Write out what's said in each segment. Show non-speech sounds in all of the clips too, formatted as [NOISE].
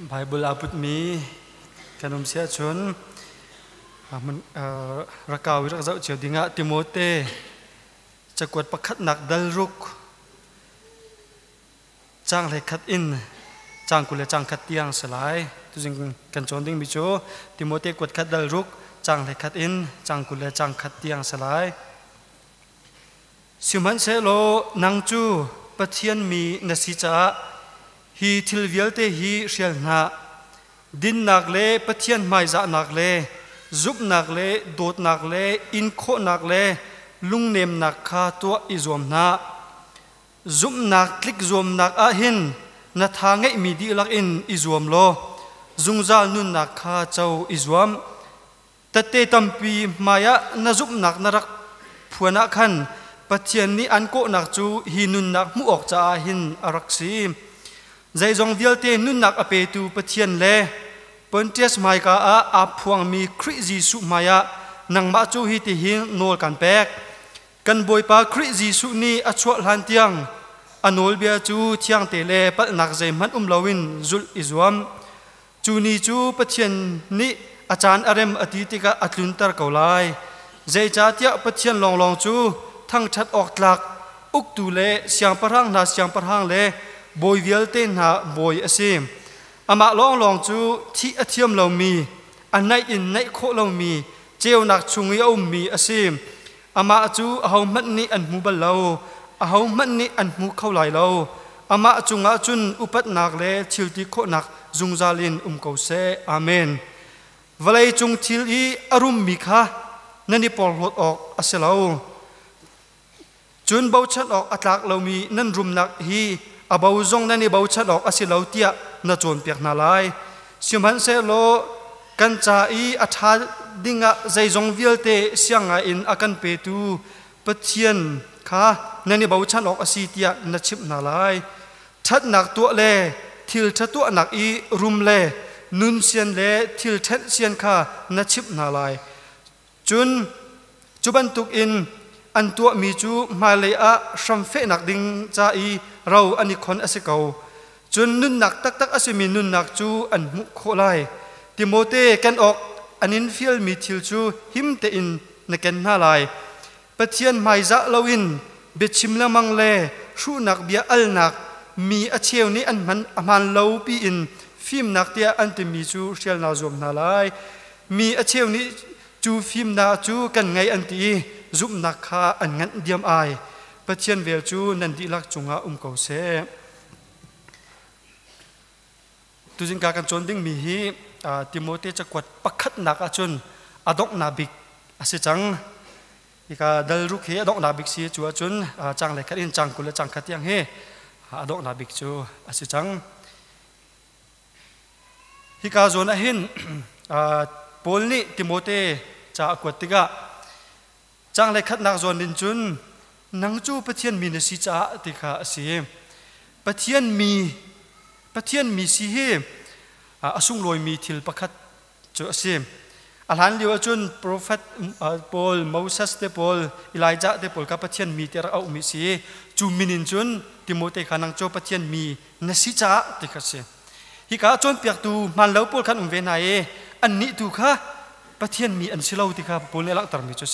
Bible abut mi kanum sia chun man rakawi rak zau chiu dinga Timote chakwat pakhat nak dal ruk chang le khat in chang kule chang khat tiang salai tu jing kan chon ding mi chu Timote kwat khat dal ruk chang le khat in chang kule chang khat tiang salai siman se lo nang chu pathian mi na si cha hi thil vial te hi rial na din nak le pathian mai za nak le zup nak le dot nak le in kho nak le lung nem nak kha to izom na zup nak klik zom nak a hin na tha ngai mi di lak in izom lo zungzal nun nak kha chau izom tate tampi maya na zup nak narak phuana khan pathian ni an ko nak chu hi nun nak mu ok cha hin arak si zai zong vial te nun nak ape tu pathian le pontius mai ka a a phuang mi khri jisu maya nang ma chu hi ti hi nol kan pek kan boi pa khri jisu ni a chwa hlan tiang anol bia chu thiang te le pal nak zai man um lawin zul izwam chu ni chu pathian ni achan arem ati tika atlun tar kaulai zai cha tia pathian long long chu thang that ok tlak uk tu le siang parang na siang parang le bồi viết tên hạ bồi asim ama long long chu thi lâu mì mi. Anai in nai kho lo mi. Cheu nak ạ au mi asim ama chu ahau mat ni an mu bal lo. Ahau mat ni khâu lại lâu lai lo. Chung chunga chun upat nak tí khổ ti kho ra zungzalin um cầu xe amen. Valai chung thil i arum mi kha. Nani pol hot ok lâu, chun bau ọc ạ lạc lâu mi. Nan rum nạc hi. Abau zong nani bau chat ok asilo tia na chon piak na lai sim han se lo kan cha i atha dinga zai zong vial te sianga in akan pe tu pathian kha nani bau chat ok asi tia na chip na lai that nak tu le thil tha tu nak i rum le nun sian le thil that sian kha na chip na lai chun chuban tuk in อันตัวมีจูมาเลยอะชัมเฟนักดิงใจเราอันนี้คนอสิเกาจนนุนหนักตักตักอสิมีนุนหนักจูอันมุโคไลติโมเตกันออกอันนินฟิลมีทิลจูหิมเตอินนักเกนหน้าไลปะเทียนไมจะเลวินเบชิมละมังเลชูนักเบียอัลนักมีอาเชียวนี้อันมันอามันเลวปีอินฟิมนักเตียอันติมีจูเชียลนาจอหน้าไลมีอาเชียวนี้จูฟิมนาจูกันไงอันตี giúp nak kha an ngan diam ai. Pathian vel chu nan di lak chunga um ko se. Tu jing ka kan chon ding mi hi timote cha kwat pakhat nak a chun. Adok na bik ase chang. Ika dal ruk he adok na bik si chu a chun. Chang le khalin chang kula chang khatiang he adok na bik chu ase chang. Hi ka zon a hin [CLEARS THROAT] polni timote cha kwat tiga chang le khat nak zon din chun, nang chu pathian mi na si cha ti kha si. Pathian mi pathian mi si he asung loi mi thil pakhat chu asim alhan liu chun prophet paul, moses te paul, elijah te paul, ka pathian mi ter au mi si. Chu minin chun timote khanang cho pathian mi na si cha ti kha si. Hi ka chon piak tu, man lo Paul khan um ve na e an ni tu kha, pathian mi an silo ti kha, Paul ne lak tar mi chu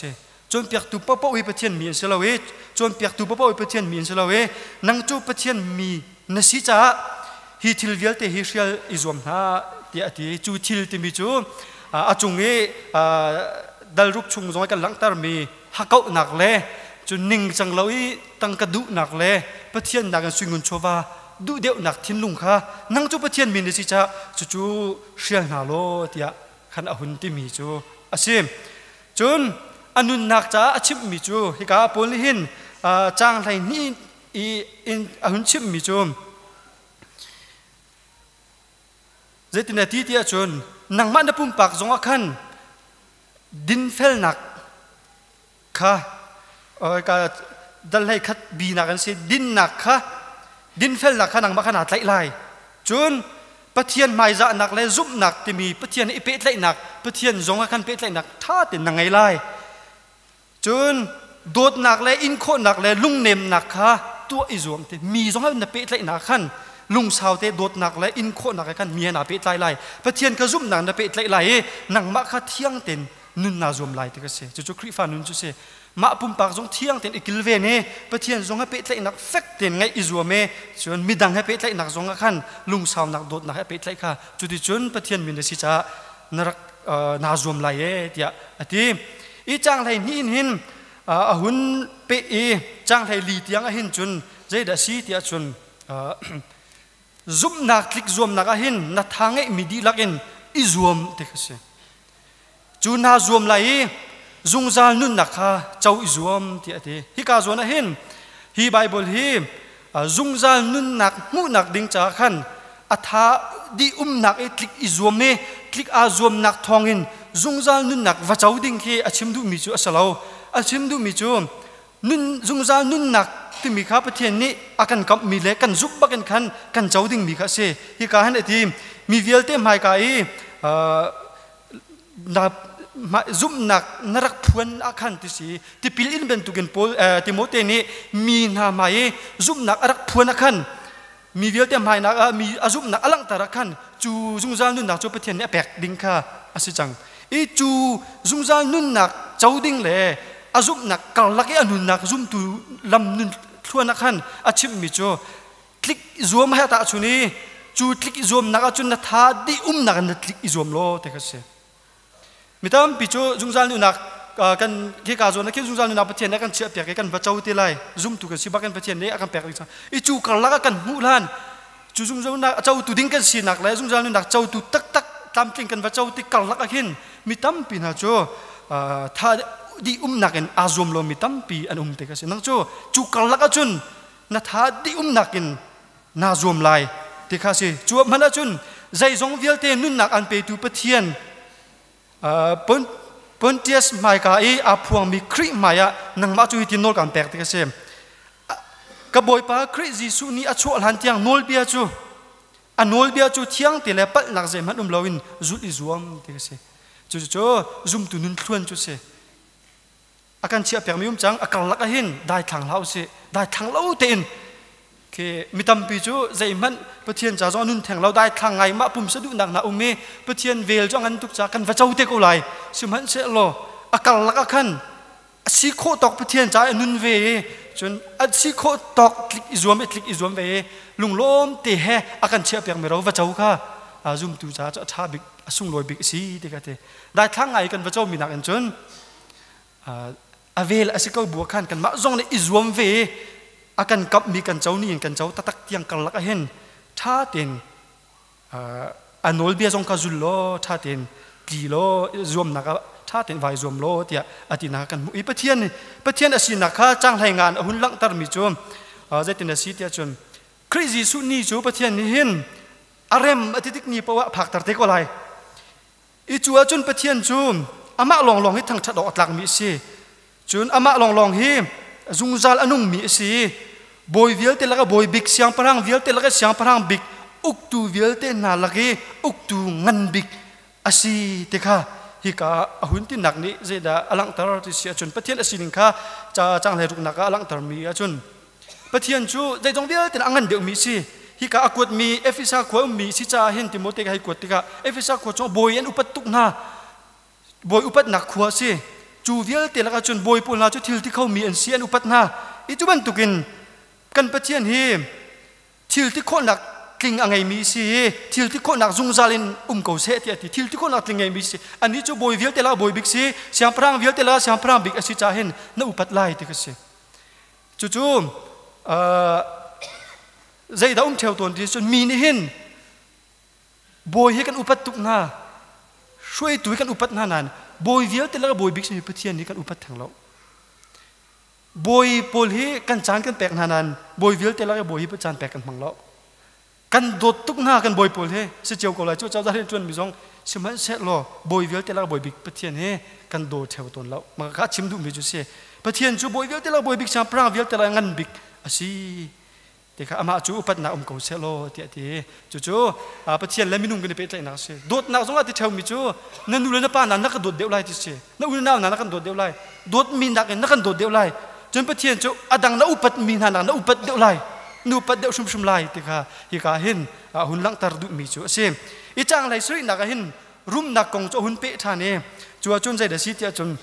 se piak tu pa pa wi pathian mi se lawe chon piak tu pa pa wi pathian mi se lawe nang chu pathian à, mi à na si cha hi thil vial te hi rial izom na ti ati chu thil ti mi chu a chung e dal ruk chung zong ka lang tar mi. Ha kau nak le chu ning chang lawi tang ka du nak le pathian nak an swingun chowa du deu nak thin lung kha nang chu pathian mi na si cha chu chu rial na lo tia khan a hun ti mi chu asim à chun anun nak cha achip mi chu. Hi ka pol hin chang lai ni i, in, ahun chip mi chu. Zetina ti ti chun. Nang man da pum pak zong a khan. Din fel nak kha. Oi ka, dal lai khat bi nak an se din nak kha. Din fel nak kha nang ma khana tlai lai. Chun, pathian mai za nak le zup nak ti mi pathian i pe tlai nak. Pathian zong a khan pe tlai nak. Tha te nangai lai. Chun dot nak le in kho nak le lung nem nak kha tua izom te mi zong ha na pe tlai nak khan ลุงสาวเตโดดหนักเลยอินโคหนักกันเมียนาเปตไลไลพระเทียนกระซุ่มหนังนาเปตไลไลนังมะคาเที่ยงเต็นนุนนาจอมไลติกเสจุจุคริฟานุนจุเสมาปุ่มปากจงเที่ยงเต็นอีกิลเวเน่พระเทียนจงให้เปตไลนักเฟกเต็นไงอิจวเมชวนมีดังให้เปตไลนักจงกันลุงสาวหนักโดดนักให้เปตไลค่ะจุดจุนพระเทียนมินสิจ้านรักนาจอมไลเอเดียอติ i chang thai nin hin a hun pe i chang thai li tiang a hin chun zai da si tia chun zum nak click zum nak a hin na thange mi di lakin i zum te khase chu na zum lai zung zal nun nak kha chau i zum ti ate hi ka zona hin hi bible hi zung zal nun nak mu nak ding cha khan a tha di um nak e click i zum ne click a zum nak thongin dung ra nun nak và chau đinh khi achim du mi chu asalo achim du mi chu, nun zungzal nun nak ti mi kha pathian ni akan kap mi le, kan zuk bakan khan, kan chau ding mi kha se. Hi ka han ati mi vial te mai ka i na zum nak narak phuan akhan ti si. Ti pil in ben tugen pol timote ni, mi na mai zum nak arak phuan akhan mi vial te mai na mi azum na alang tarakhan chu zungzal nun nak chu pathian ni pek ding kha asi chang i chu zum za nun nak chau ding le a zum nak kal lak ya nun nak zum tu lam nun thua nak han a chim mi cho click zoom ha ta chu ni chu click zoom nak a chun na tha di um nak na click zoom lo te kha se mi tam pi cho zum za nun nak kan ke ka zo na ke zum za nun nak pathian na kan chia pya ke kan ba chau ti lai zum tu ka si ba kan pathian ne a kan pya ka i chu kal lak kan mu lan. Chu zum za nak chau tu ding kan si nak lai zum za nun nak chau tu tak tak tam kinh kan vachau ti kal lak hin. Mi tam pi na chu uh, tha di um nak en azum lo mi tam pi an um te ka sin chu chu kal lak chun, na tha di um nak in na zum lai ti kha si. Chu man chun, zai zong vial te nun nak an pe tu pathian uh, pon pon ties mai ka e a phuang mi kri maya nang ma chu ti nol kan pek te ka sem ka boy pa kri ji su ni a chu al han tiang nol bia chu anul bia chu thiang te le pat lak zem han um loin zut i zuam te se. Chu chu zum tu nun thuan chu se. Akan chia pek mium chang akal lak a hin, dai thang lau se, dai thang lau te in. Ke mitam pi chu zai man, pathian cha zo nun thang lau, dai thang ngai ma pum sa du nak na um umi pathian vel cho ngan tuk cha kan va chau te ko lai. Sim han se lo akal lak a khan si kho tok pathian cha e nun ve e. จนอันสิโคตอกคลิกอิจวมคลิกอิจวมไปลุงล้มตีเฮอาการเชียเปียงไม่รู้ว่าเจ้าค่ะอาจุมตูจ้าจะท้าบิกสุ่งลอยบิกสีดีกันเตได้ทั้งไงกันว่าเจ้ามีนักอันจนอาเวลอันสิเขาบวกขันกันมาจงในอิจวมไปอาการกับมีกันเจ้านี่กันเจ้าตะตักยังกันลักเห็นท่าเต็นอันโนลเบียจงกาจุลโลท่าเต็นกีโลจวมนะครับ ท่าถึงไฟรวมโลเดียอดีนากันมุอีปะเทียนนี่ปะเทียนอสินาคาจ้างไทยงานอหุ่นลังตรมีจวมเจตินาซีเดียจนคริสิสุนีจูปะเทียนนี่เห็นอารมณ์อธิติกนีปวะผักตัดเทกอะไรอีจัวจนปะเทียนจูมอามะลองลองให้ทางชะดออกหลังมีสิจนอามะลองลองให้จุงจาลอนุ่มีสิบอยเวลเตลักบอยบิกเสียงพรังเวลเตลักเสียงพรังบิกอุกตูเวลเตนาลักอุกตูงันบิกอาศีเตค่ะ hi ka ahun ti nak ni je da alang tar ti sia chun. Pathian asin kha, cha chang le ruk naka alang tar mi a chun. Pathian chu dai jong bia tin angan deu mi si. Hi ka akut mi efisa ko um mi si cha hin timote ka hi ko ti ka efisa ko cho boy en upat tuk na. Boy upat nak khuwa si. Chu vial te la ka chun boy pul na chu thil ti khau mi an sian upat na. I chu ban tukin. Kan pathian hi, thil ti kho nak กิงอัไงมีสิทิลที่คนนักจุงซาลินอุ้มเขาเสียที่ที่ทิลที่คนนักติงไงมีสิอันนี้จะบ่อยเวียเตล่าบ่อยบิ๊กสิเสียงพรางเวียเตล่าเสียงพรางบิ๊กอสิจ่าเห็นน่นอุปัตไลที่ก็สิจู่ๆใจดาอุ้มเทวตัวนี้จนมีนี่เห็นบ่อยให้กันอุปัตตุกนาช่วยตุยกันอุปัตนานันบ่อยเวียเตล่าบ่อยบิ๊กสิพัทยานี้กันอุปัตทางเราบ่อยปอลให้กันจานกันแตกนานันบ่อยเวียเตล่าบ่อยให้ประจานแตกกันพังเรา kan dot tuk na kan thế pol he. Cổ cheu ko la chu chau za chuan mi xem siman se lo boy vial te la boy big pathian he. Kan do theo ton lo. Ma ka chim du mi chu se pathian chu boy vial te la boy big cha pra vial te la ngan à asi te kha ama chu upat na um ko se lo ti ti chu chu, a pathian le cái kan pe tlai na se dot na zonga ti theo mi chu. Na nu le na pa na na ka dot deu lai ti se na u na na na kan dot deu lai. Dot mi na e kan na kan dot deu lai. Chen pathian chu adang na upat mi na na na upat deu lai. nu pa deuh sum sum lai te kha hi ka hin hun lang tar du mi chu ase i chang lai sui na ka hin rum na kong cho hun pe tha ne chua chun zai da si tia chun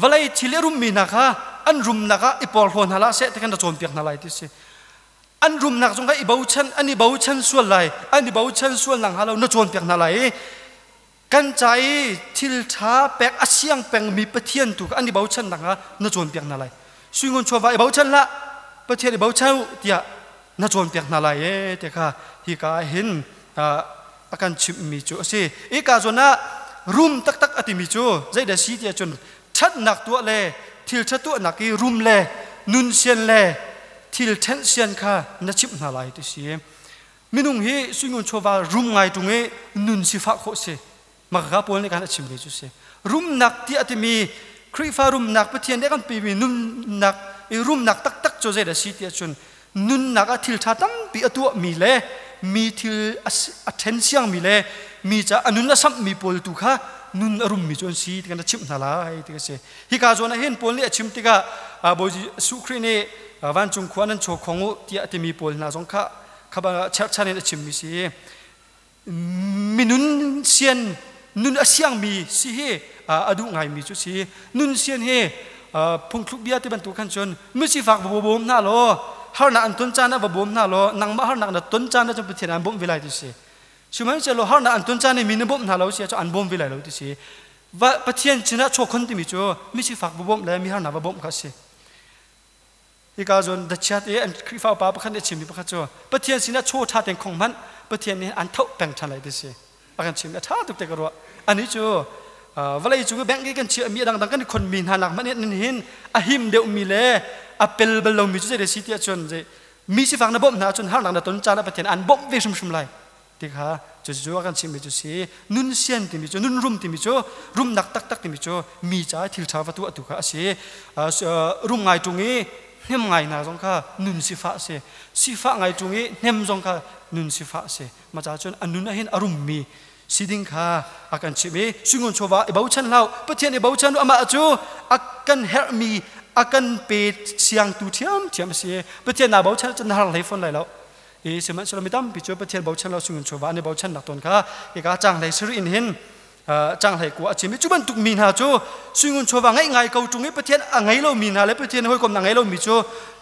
valai chile rum mi na kha an rum na ka ipol hon hala se te kan da chom pek na lai ti se an rum na chung ka i bau chan an i bau chan sual lai an i bau chan sual lang halo na chom pek na lai กันใจทิลท้าแปกอาเซียงแปงมีประเทียนถูกอันนี้เบาชันดังนะนจวนเปียงนั่นไรสุงนชวนว่าเบาชันละ da si tia chun that nak tu le thil that tu nak ki rum le nun sian le thil then sian kha na chim na lai tu si minung hi swingun chova rum ngai tu nge nun si fa kho se ma ga pol ne kana chim mi chu se rum nak ti ati mi kri fa rum nak pa thian de kan pi mi nun nak e rum nak tak tak cho zai da si tia chun nun nak a thil tha tam pi atu mi le มีทิลอัเทนเซียงมีเลยมีจะอนุนสัมมีปอลตุค่ะนุนอรุมมีจนสีกันชิมนาลาไอ้ที่ก็เสียฮิกาจวนเห็นปอ krifa rum nak patian de kan pibi nun nak i rum nak tak tak cho je da sitia chun nun naka thil tha tam pi atua mi le mi thil attention mi le mi cha anun la sam mi pol tu kha nun arum mi chon si tikana chim na la hai tika se hi ka zona hen pol ni achim tika a bo ji su khri ne wan chung khwan an cho khongu ti ati mi pol na jong kha khaba char chane achim mi si minun sian nun asiang mi si hi อะดุไงมีชุดสีนุ่นเสียนเฮพุงลุกเบียที่บรรทุกขันชนมิสิฝากบวบมน่าโลฮาร์นักอันต้นจานะบวบมน่าโลนังมาฮาร์นักอันต้นจานะจะเป็นเทนันบมวิไลที่สีช่วยจะโลฮาร์นักอันต้นจานะมีนบมน่าโลเสียจะอันบมวิไลเราที่สีว่าประเทศชนะโชคคนที่มีจูมิสิฝากบวบมและมีฮาร์นักบวบมขั้นสีอีกาจนดัชชัดเอ็นคริฟ้าป้าประคันเอชิมประคันจูประเทศชนะโชคท่าเต็งของมันประเทศนี้อันเท่าแบ่งทันไรที่สีประคันชิมและท่าตุกเตกรัวอันนี้จู và lấy chú cái bẹng cái cần chị mi đang đang cái con mình hà lạc mất hết nên hin à him đều mi lệ à pel bel lo mi chú để xí tiệt chuẩn gì mi sĩ phang nó bom na chuẩn hà lạc là tôn cha là phải thiền ăn bom về sum sum lại. Thì ha chú chú cái chị mi chú xí. Nun xiên thì mi chú, nun rum thì mi chú, rum nặc tắc tắc thì mi chú. Mi cha thiêu cha và tu tu khá xí. Ờ, ờ, rum ngày trung ý, nem ngày nào giống kha nun xí phạ xí sĩ phạ ngày trung ý, nem trong kha nun sĩ phạ xí mà cha chuẩn ăn nun hin arum à, mi siding kha, akan chi me sungon chowa e bau chan lau. Pathian e bau chan ama chu akan help me akan pe siang tu thiam thiam se pathian na bau chan chan har lai phone lai lo e seman solo mitam pi chu pathian bau chan lo sungun chowa ne bau chan nak ton kha. E ka chang lai sir in hin. Chang lai ku achimi e. chu ban tuk min ha chu. Sungun chowa ngai ngai kau chung e. Pathian a ngai lo min ha le. Pathian hoi kom na ngai lo mi chu.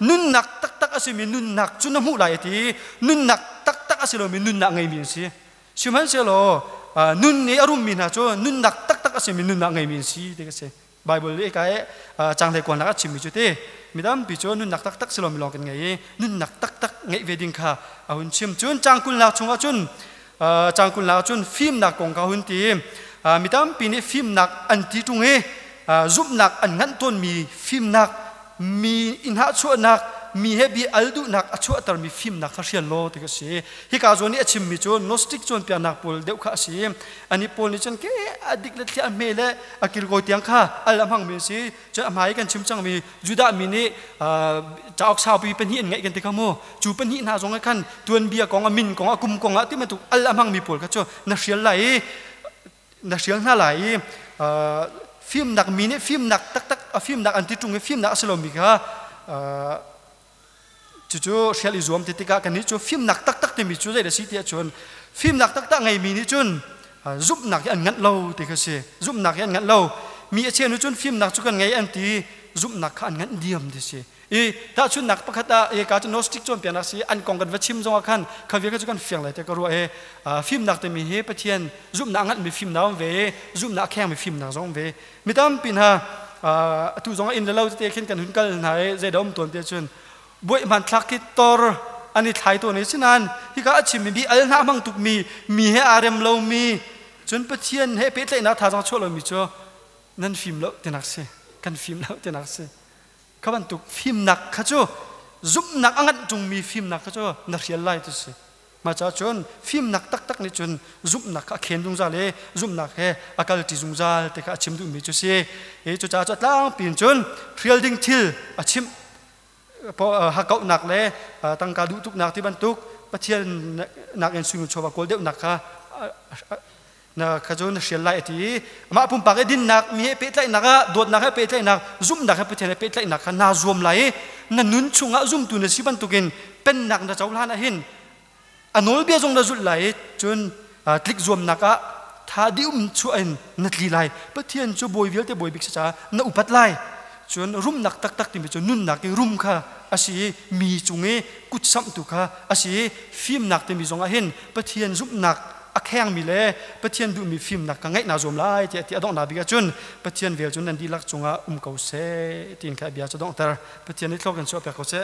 Nun nak tak tak asimi nun nak chu na mu lai ti. Nun nak tak tak asilo mi, nun nak ngai mi si. Siman selo nun ni arum min ha cho nun nak tak tak asimi nun nak ngai min si de ka se Bible le cái chang le quan là chim chu te midam mi cho nun nak tak tak silo mi lòng ngai nun nak tak tak ngai ve ding kha à hun chim chun chang kun la chung chun chang kun la chun phim nak kong ka hun ti midam pi ni phim nak an ti tung e giúp nak an ngan ton mi phim nak mi in ha chu nak มีเฮบีอัลดูนักอชัวตรมีฟิมนักเชียนโลติกสิฮิกาจวนี่อชิมมิจวนนสติกจวนเปียนักปอลเดวข้าสียอันนี้ปอลนี่จนเกะอดีกเลที่อเมเะอกิลโกตียงข้าอัลลัมฮังมีสิจะอามายกันชิมจังมียูดามีนี่จะออกชาวปีเป็นหินไงกันที่เขาโมจูเป็นหินหาจงไงขันตัวนเบียกองอมินกองอากุมกองอที่มันถูกอัลลัมฮังมีปอลก็จนักเชียนไหลนักเชียนหน้าไหลฟิมนักมีนี่ฟิมนักตักตักฟิมนักอันที่ตุงฟิมนักสโลมิกฮ chú chú xe lì zoom thì tika cái này chú phim nặc tắc tắc thì mình chú dai để xí tiệt chun. Phim nặc tắc tắc ngày mình đi chun. À, giúp nak ăn ngắn lâu, thì cái gì giúp nak ăn ngắn lâu. Mi chen chun, phim nak chu kan ngai an ti giúp nak ăn ngắn diam thì gì e ta chun nak pakhata e ka chun nostik chon pian si an kong với vachim zong khan khavi ka chu kan fiang lai te ka ro e à, phim nak te mi he pathian giúp nak ngat mi phim naw ve giúp nak khang mi phim nak zong ve mi tam pin ha. À, tu zong in lo te khin kan hun kal nai dễ dom ton te chun buổi màn thắc kí tor, anh ấy thay tôi này xin anh hi cả chỉ mình bị al na mang tục mi mi he arem à lâu mi chuẩn bắt thiên he pet lại na thà rằng chỗ lâu mi cho. Nên phim lâu tiền nạc xe căn phim lâu tiền nạc xe các bạn tục phim nạc khá cho. Giúp nạc ăn chung mi phim nạc khá cho. Nạc hiền lại tu xe mà cha chun phim nạc tắc tắc này chun giúp nạc ka khen dung ra lệ giúp nạc he akal ti dung ra thì ka à chim du mi cho xe ấy cho cha cho tlang pin chun real ding thil a chim po eh, hakau nak le eh, tangka du tuk nak ti ban tuk pathian nak en sungu chowa kol deu nak kha eh, na khajun shel lai ti. Ma pum pa din nak, mi pe tlai naka dot nak pe tlai nak, zum nak pe tlai pe tlai nak na zum lai, na nun chunga zum tu na siban tukin pen nak na chawla a hin. Anol bia jong na zul lai chun click nak a, tha di um chu en, na tli lai. Pathian chu boi vial te boi bik sa na upat lai chun rum nak tak tak ti mi chu nun nak rum kha asi mi chunge kut sam tu kha asi phim nak te mi zonga hin, pathian zup nak a kheng mi le, pathian du mi phim nak ka ngai na zom lai, ti ti adong na bi ga chun, pathian vel chun nan di lak chunga um ko se, tin kha bia chu dong tar pathian ni thlok kan chu pe ko se.